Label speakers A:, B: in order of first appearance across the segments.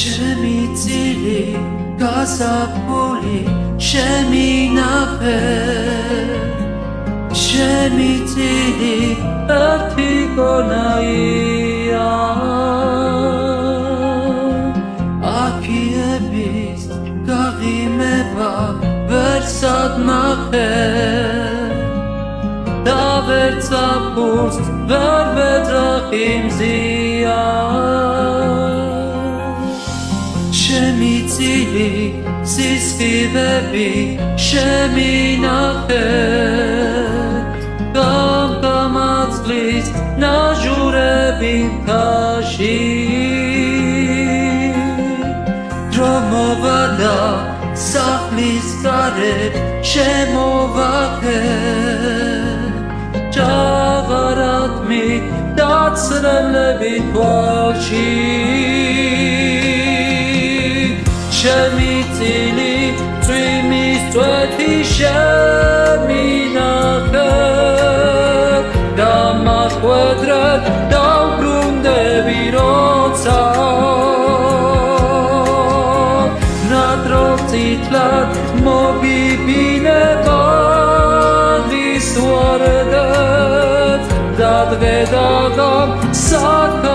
A: ჩემი წილი გასაფული შემინახე ჩემი წილი ერთი გონაია. აკიების გაღიმება ვერ სადნახე და ვერ წაფურს ვერ ვეძახი მზია სისხლები შემინახე გამგამაწლის ნაჟურები თაში. დრომოვადა სახლის გარეთ შემოვახე ჭაღარათმი დაცრელები თვალში. ჩემი წილი წვეთი შემინახე და მახვედრად დავბრუნდები როცა ნადრო წითლად მოგიბინება ვარდად და დღე და საქართველოს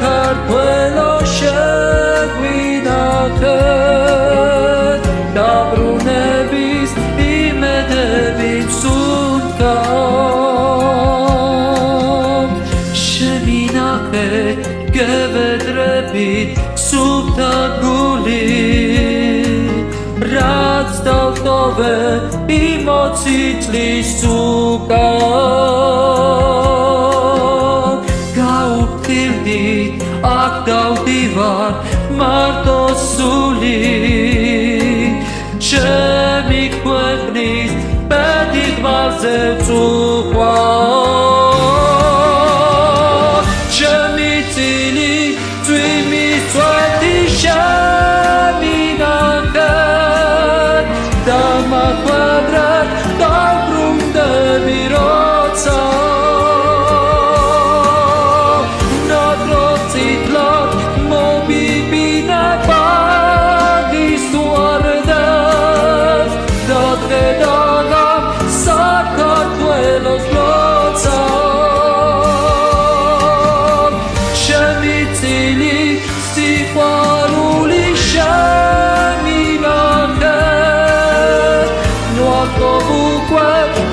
A: საქართველოს შეგვინახე დაბრუნების იმედები სუნთქა გევედრებით სუფთა გული რაც დავტოვე იმოციტლის სუკა გაუფთილდი აქ დავდივარ მარტო სული ჩემი ქვეყნის ბედი გვარზე წუ work